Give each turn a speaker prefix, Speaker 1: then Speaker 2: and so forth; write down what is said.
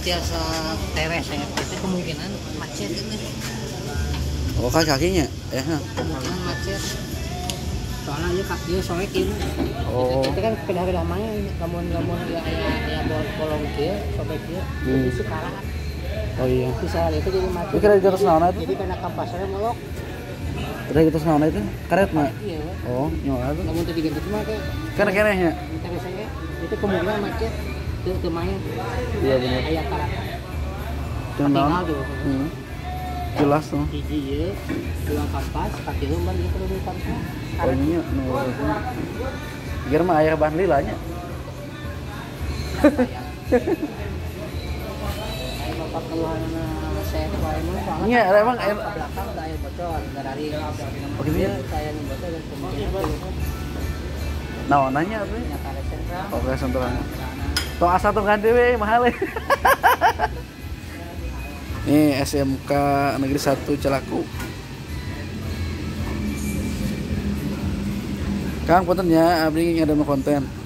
Speaker 1: tiasa teres ya. Itu kemungkinan macet ini.
Speaker 2: oh kaki kakinya ya.
Speaker 1: Kemungkinan macet. Soalnya ieu kaki soek ieu.
Speaker 2: Oh.
Speaker 1: Itu kan pedah-pedah main, lamun-lamun ya bol- bolong kieu, sobek kieu.
Speaker 2: Hmm.
Speaker 1: Jadi sekarang
Speaker 2: Oh iya.
Speaker 1: bisa itu jadi macet.
Speaker 2: Kira di atas naon itu?
Speaker 1: Jadi karena kampasnya melok.
Speaker 2: Udah gitu naon itu? Karet mah.
Speaker 1: Iya.
Speaker 2: Oh, nyawa itu.
Speaker 1: Namun tadi ganti mah kayak
Speaker 2: Kan kenehnya.
Speaker 1: teresnya itu kemungkinan macet. Itu itu main
Speaker 2: Iya benar.
Speaker 1: aya karat.
Speaker 2: Itu naon?
Speaker 1: Tinggal tuh.
Speaker 2: Hmm. Jelas tuh.
Speaker 1: Hiji ieu, dua kampas, kaki lu ban itu di kampas.
Speaker 2: Oh iya, nu. Biar mah aya bahan lilanya.
Speaker 1: Kemarin soalnya
Speaker 2: Iya,
Speaker 1: kan
Speaker 2: emang-
Speaker 1: belakang udah air bocor dari
Speaker 2: Oh, gitu ya?
Speaker 1: saya nih bocor dan
Speaker 2: Naonanya tuh.
Speaker 1: nyata sentral.
Speaker 2: Oke, sentuhan. Tuh asa tuh ganti we mahal. Nih SMK Negeri 1 Celaku. Kang punten ya abdi ada mau konten.